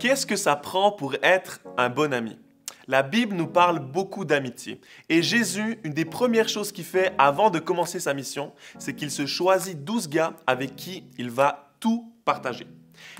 Qu'est-ce que ça prend pour être un bon ami? La Bible nous parle beaucoup d'amitié. Et Jésus, une des premières choses qu'il fait avant de commencer sa mission, c'est qu'il se choisit 12 gars avec qui il va tout partager.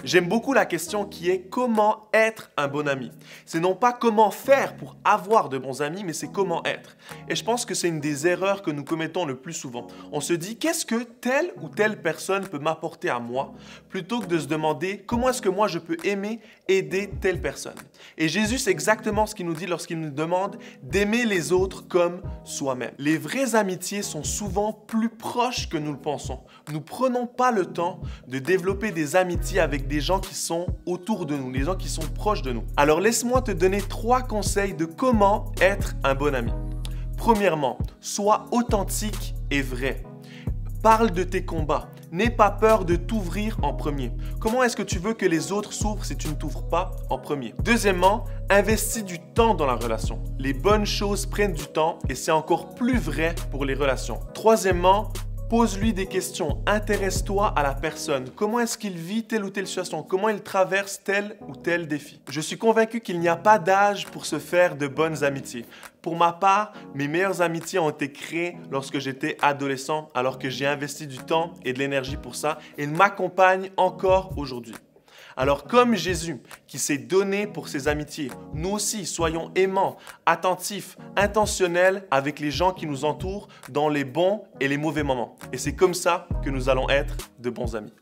J'aime beaucoup la question qui est comment être un bon ami. C'est non pas comment faire pour avoir de bons amis, mais c'est comment être. Et je pense que c'est une des erreurs que nous commettons le plus souvent. On se dit qu'est-ce que telle ou telle personne peut m'apporter à moi, plutôt que de se demander comment est-ce que moi je peux aimer, aider telle personne? Et Jésus, c'est exactement ce qu'il nous dit lorsqu'il nous demande d'aimer les autres comme soi-même. Les vraies amitiés sont souvent plus proches que nous le pensons. Nous prenons pas le temps de développer des amitiés avec des gens qui sont autour de nous, les gens qui sont proches de nous. Alors laisse-moi te donner trois conseils de comment être un bon ami. Premièrement, sois authentique et vrai. Parle de tes combats. N'aie pas peur de t'ouvrir en premier. Comment est-ce que tu veux que les autres s'ouvrent si tu ne t'ouvres pas en premier? Deuxièmement, investis du temps dans la relation. Les bonnes choses prennent du temps et c'est encore plus vrai pour les relations. Troisièmement, Pose-lui des questions, intéresse-toi à la personne. Comment est-ce qu'il vit telle ou telle situation? Comment il traverse tel ou tel défi? Je suis convaincu qu'il n'y a pas d'âge pour se faire de bonnes amitiés. Pour ma part, mes meilleures amitiés ont été créées lorsque j'étais adolescent, alors que j'ai investi du temps et de l'énergie pour ça, et m'accompagnent encore aujourd'hui. Alors comme Jésus qui s'est donné pour ses amitiés, nous aussi soyons aimants, attentifs, intentionnels avec les gens qui nous entourent dans les bons et les mauvais moments. Et c'est comme ça que nous allons être de bons amis.